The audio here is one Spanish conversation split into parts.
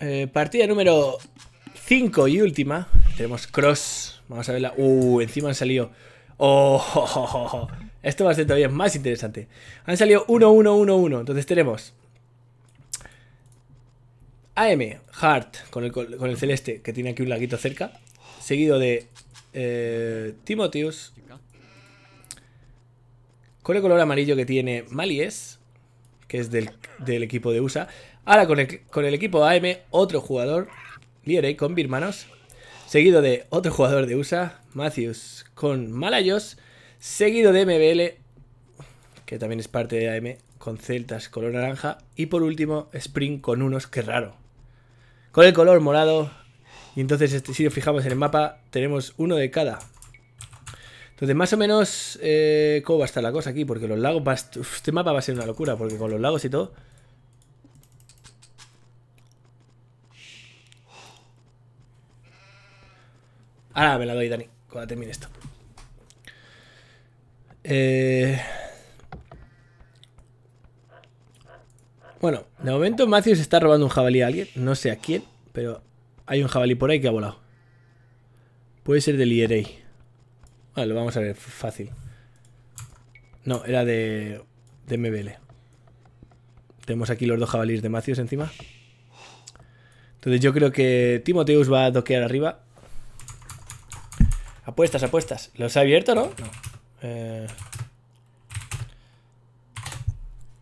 Eh, partida número 5 y última. Tenemos cross. Vamos a verla. Uh, encima han salido. Oh, esto va a ser todavía más interesante. Han salido 1-1-1-1. Entonces tenemos AM, Hart, con el, con el celeste, que tiene aquí un laguito cerca. Seguido de eh, Timotheus. Con el color amarillo que tiene Malies, que es del, equipo de USA. Ahora con el, equipo AM, otro jugador, Lierey, con birmanos. Seguido de otro jugador de USA, Matthews, con malayos. Seguido de MBL, que también es parte de AM, con celtas color naranja. Y por último, Spring con unos, que raro. Con el color morado. Y entonces, este, si nos fijamos en el mapa, tenemos uno de cada. Entonces, más o menos, eh, ¿cómo va a estar la cosa aquí? Porque los lagos, este mapa va a ser una locura, porque con los lagos y todo... Ahora me la doy, Dani, cuando termine esto. Eh... Bueno, de momento Matthews está robando un jabalí a alguien, no sé a quién, pero hay un jabalí por ahí que ha volado. Puede ser del IRA. Vale, lo vamos a ver fácil. No, era de, de MBL. Tenemos aquí los dos jabalíes de Macios encima. Entonces yo creo que Timoteus va a doquear arriba. Apuestas, apuestas. ¿Los ha abierto, no? No. Eh,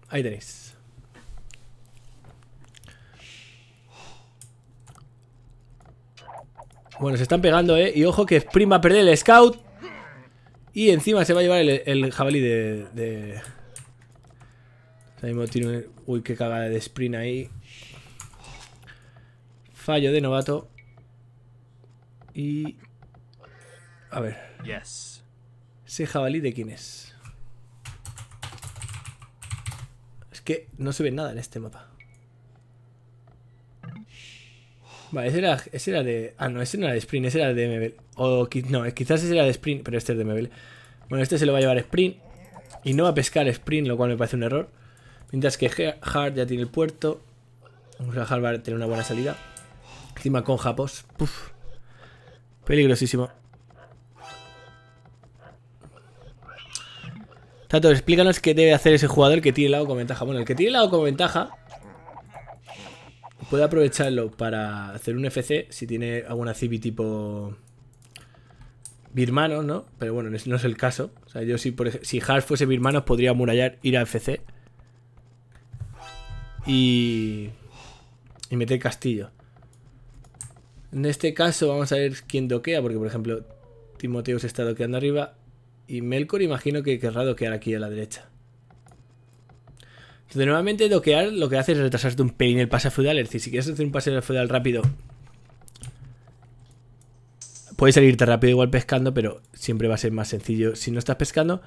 ahí tenéis. Bueno, se están pegando, ¿eh? Y ojo que Spring va a perder el scout. Y encima se va a llevar el, jabalí de... de... tiene Uy, qué cagada de sprint ahí. Fallo de novato. Y... A ver. Yes. ¿Ese jabalí de quién es? Es que no se ve nada en este mapa. Vale, ese era, ese era de... Ah, no, ese no era de sprint, ese era de MBL. O no, quizás ese era de sprint, pero este es de MBL. Bueno, este se lo va a llevar sprint. Y no va a pescar sprint, lo cual me parece un error. Mientras que Hard ya tiene el puerto. Hard va a tener una buena salida. Encima con Japos. Puf. Peligrosísimo. Tato, explícanos qué debe hacer ese jugador que tiene el lado con ventaja. Bueno, el que tiene el lado con ventaja puede aprovecharlo para hacer un FC si tiene alguna civi tipo birmano, ¿no? Pero bueno, no es el caso. O sea, yo si, por si Hart fuese birmano podría murallar, ir a FC y, y meter castillo. En este caso vamos a ver quién doquea, porque por ejemplo Timoteo se está doqueando arriba y Melkor imagino que querrá doquear aquí a la derecha. Entonces, nuevamente doquear lo que hace es retrasarte un pelín el pase feudal. Es decir, si quieres hacer un pase feudal rápido, puedes salirte rápido igual pescando, pero siempre va a ser más sencillo si no estás pescando.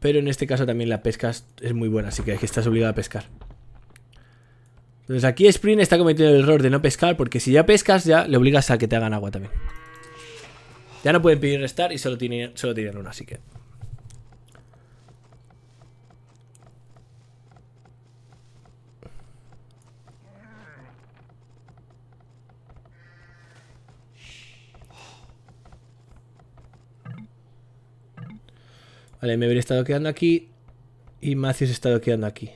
Pero en este caso también la pesca es muy buena, así que aquí estás obligado a pescar. Entonces aquí Sprint está cometiendo el error de no pescar, porque si ya pescas, ya le obligas a que te hagan agua también. Ya no pueden pedir restar y solo tienen, solo tienen uno, así que... Vale, me habría estado quedando aquí y Matthews estado quedando aquí.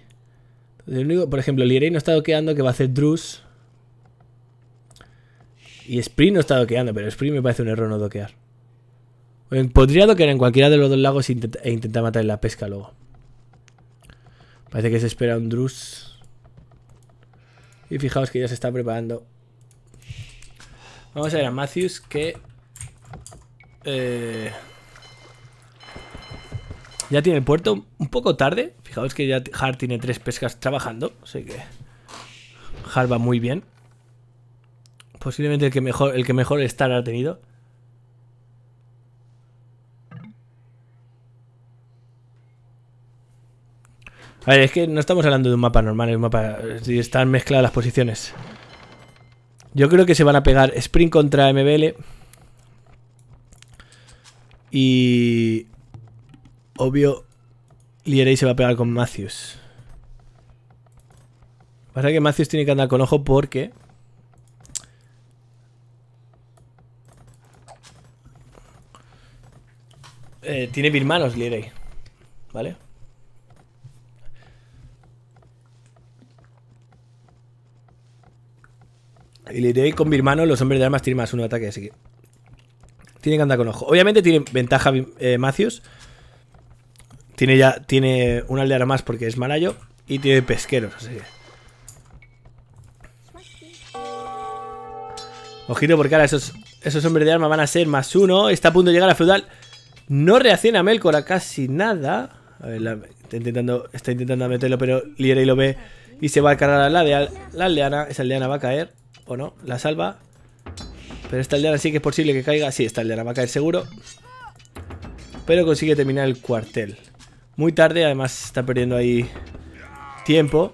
Por ejemplo, Lirey no está quedando que va a hacer Drus. Y Sprint no está doqueando, pero Sprint me parece un error no doquear. Podría doquear en cualquiera de los dos lagos e, e intentar matar en la pesca luego. Parece que se espera un Drus. Y fijaos que ya se está preparando. Vamos a ver a Matthews que... Eh, ya tiene el puerto un poco tarde. Fijaos que ya Hart tiene tres pescas trabajando. Así que Hart va muy bien. Posiblemente el que mejor, el que mejor estar ha tenido. A ver, es que no estamos hablando de un mapa normal, es un mapa. Están mezcladas las posiciones. Yo creo que se van a pegar sprint contra MBL. Y obvio, Lierey se va a pegar con Matthews. Pasa que Matthews tiene que andar con ojo porque Eh, tiene birmanos, Lirey. ¿Vale? Y Lirey con birmano, los hombres de armas tienen más uno de ataque, así que. Tiene que andar con ojo. Obviamente tiene ventaja eh. Tiene ya. Tiene una aldea más porque es malayo. Y tiene pesqueros, así que. Ojito porque ahora esos, esos hombres de arma van a ser más uno. Está a punto de llegar a feudal. No reacciona Melkor a casi nada. A ver, está, intentando, meterlo, pero Lierey lo ve y se va a cargar a la, de, la aldeana. Esa aldeana va a caer, o no, la salva. Pero esta aldeana sí que es posible que caiga. Sí, esta aldeana va a caer seguro. Pero consigue terminar el cuartel. Muy tarde, además está perdiendo ahí tiempo.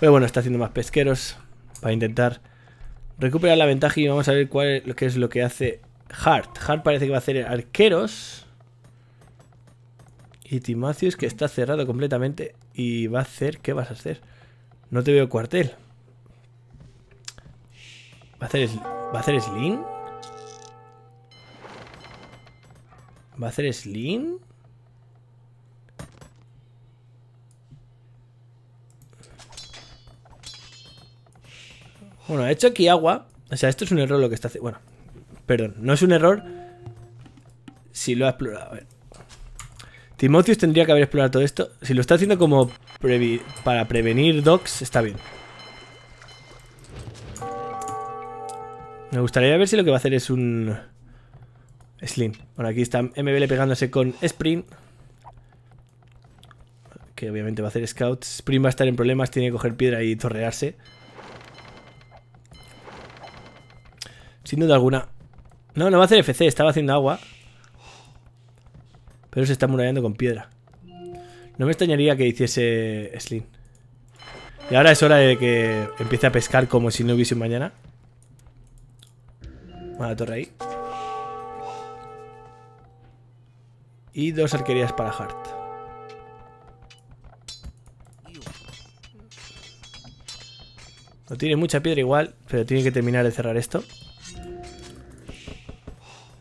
Pero bueno, está haciendo más pesqueros para intentar recuperar la ventaja y vamos a ver cuál qué es lo que hace Hart. Hart parece que va a hacer arqueros. Y Timotheus que está cerrado completamente y va a hacer... ¿Qué vas a hacer? No te veo cuartel. ¿Va a hacer, ¿va a hacer Slim? ¿Va a hacer Slim? Bueno, ha hecho aquí agua. O sea, esto es un error lo que está haciendo. Bueno, perdón, no es un error si lo ha explorado. A ver. Timotheus tendría que haber explorado todo esto. Si lo está haciendo como para prevenir docs, está bien. Me gustaría ver si lo que va a hacer es un... Slim. Bueno, aquí está MBL pegándose con Sprint. Que obviamente va a hacer Scout. Sprint va a estar en problemas, tiene que coger piedra y torrearse. Sin duda alguna. No, no va a hacer FC, estaba haciendo agua. Pero se está murallando con piedra. No me extrañaría que hiciese Slim. Y ahora es hora de que empiece a pescar como si no hubiese un mañana. Una torre ahí. Y dos arquerías para Hart. No tiene mucha piedra igual, pero tiene que terminar de cerrar esto.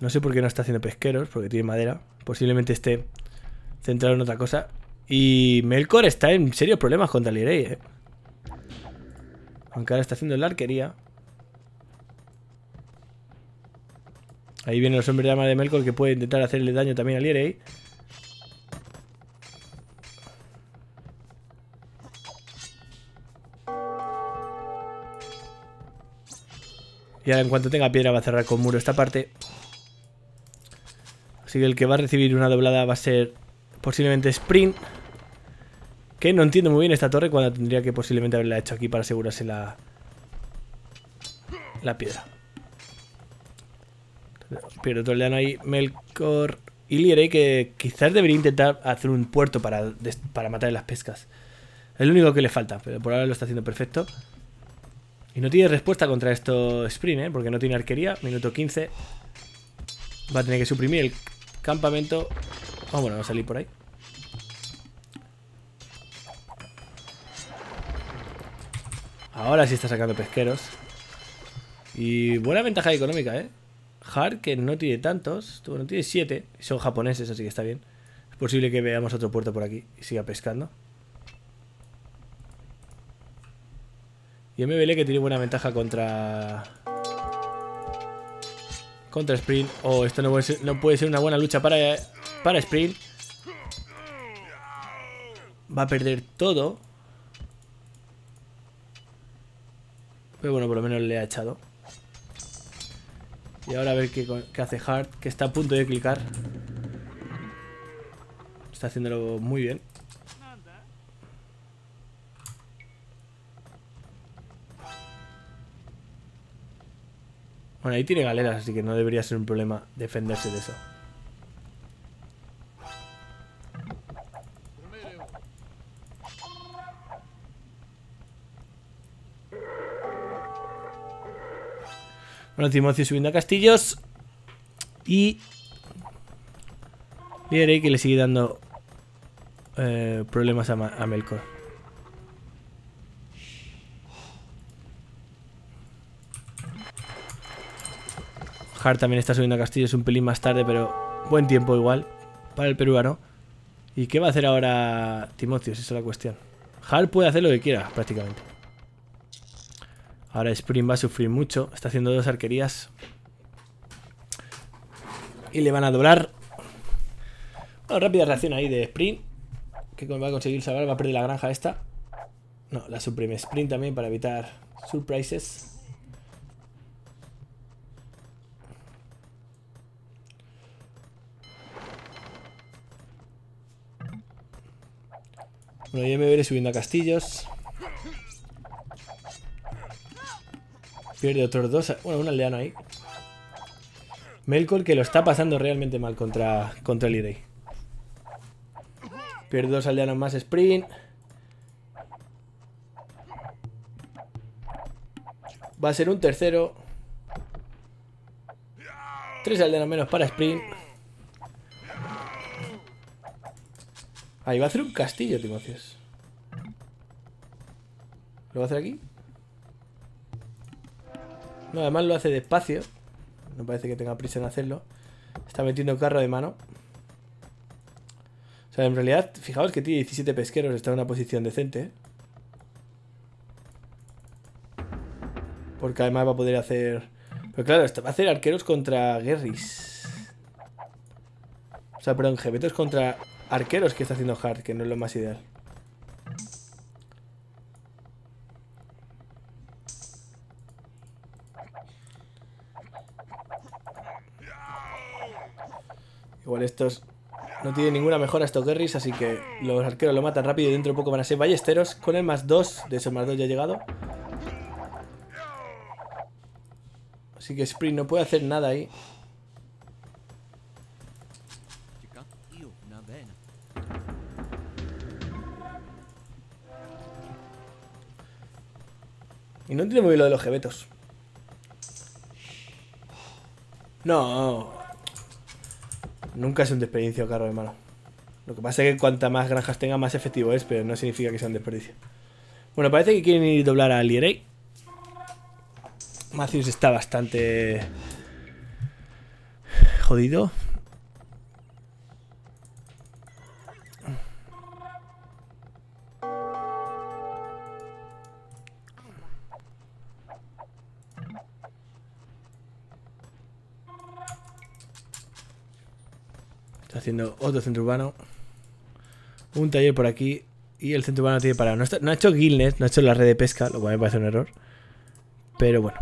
No sé por qué no está haciendo pesqueros, porque tiene madera. Posiblemente esté centrado en otra cosa. Y Melkor está en serios problemas contra Lirey, eh. Aunque ahora está haciendo la arquería. Ahí vienen los hombres de arma de Melkor que puede intentar hacerle daño también a Lirey. Y ahora en cuanto tenga piedra va a cerrar con muro esta parte. Así que el que va a recibir una doblada va a ser posiblemente Sprint. Que no entiendo muy bien esta torre cuando tendría que posiblemente haberla hecho aquí para asegurarse la, la piedra. Pero no ahí, Melkor y Lierey que quizás debería intentar hacer un puerto para, para matar las pescas. Es lo único que le falta, pero por ahora lo está haciendo perfecto. Y no tiene respuesta contra esto Sprint, ¿eh? porque no tiene arquería. Minuto 15. Va a tener que suprimir el Campamento. Bueno, a salir por ahí. Ahora sí está sacando pesqueros. Y buena ventaja económica, ¿eh? Hard, que no tiene tantos. Bueno, tiene siete. Son japoneses, así que está bien. Es posible que veamos otro puerto por aquí y siga pescando. Y MBL que tiene buena ventaja contra contra Sprint. Oh, esto no puede, ser, una buena lucha para, para Sprint. Va a perder todo. Pero bueno, por lo menos le ha echado. Y ahora a ver qué, qué hace Hart, que está a punto de clicar. Está haciéndolo muy bien. Bueno, ahí tiene galeras, así que no debería ser un problema defenderse de eso. Bueno, Timocio subiendo a castillos. Y... Lierey que le sigue dando eh, problemas a Melkor. Hart también está subiendo a castillos un pelín más tarde, pero Buen tiempo igual para el peruano. ¿Y qué va a hacer ahora Timocio? Esa es la cuestión. Hal puede hacer lo que quiera, prácticamente. Ahora Spring va a sufrir mucho. Está haciendo dos arquerías. Y le van a doblar. Bueno, rápida reacción ahí de Spring. Que va a conseguir salvar. Va a perder la granja esta. No, la supreme Sprint también para evitar surprises. Bueno, yo me veré subiendo a castillos. Pierde otros dos. Bueno, un aldeano ahí. Melkor que lo está pasando realmente mal contra, contra el Irei. Pierde dos aldeanos más sprint. Va a ser un tercero. Tres aldeanos menos para sprint. Ahí va a hacer un castillo, Timocios. ¿Lo va a hacer aquí? No, además lo hace despacio. No parece que tenga prisa en hacerlo. Está metiendo carro de mano. O sea, en realidad, fijaos que tiene 17 pesqueros. Está en una posición decente. Porque además va a poder hacer... Pero claro, va a hacer arqueros contra guerris. O sea, perdón, gebetos contra arqueros que está haciendo Hard, que no es lo más ideal. Igual estos no tienen ninguna mejora estos guerris, así que los arqueros lo matan rápido y dentro de poco van a ser ballesteros. Con el más 2, de esos más 2 ya ha llegado. Así que Sprint no puede hacer nada ahí. Y no entiendo muy bien lo de los gebetos. No. Nunca es un desperdicio carro de. Lo que pasa es que cuanta más granjas tenga, más efectivo es, pero no significa que sea un desperdicio. Bueno, parece que quieren ir a doblar a Lierey. Matthews está bastante jodido. Haciendo otro centro urbano. Un taller por aquí. Y el centro urbano tiene para. No, ha hecho Guildnet, no ha hecho la red de pesca, lo cual me parece un error. Pero bueno.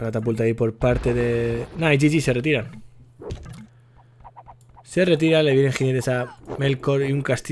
La catapulta ahí por parte de... Nah, y GG se retiran. Se retira, le vienen jinetes a Melkor y un castillo.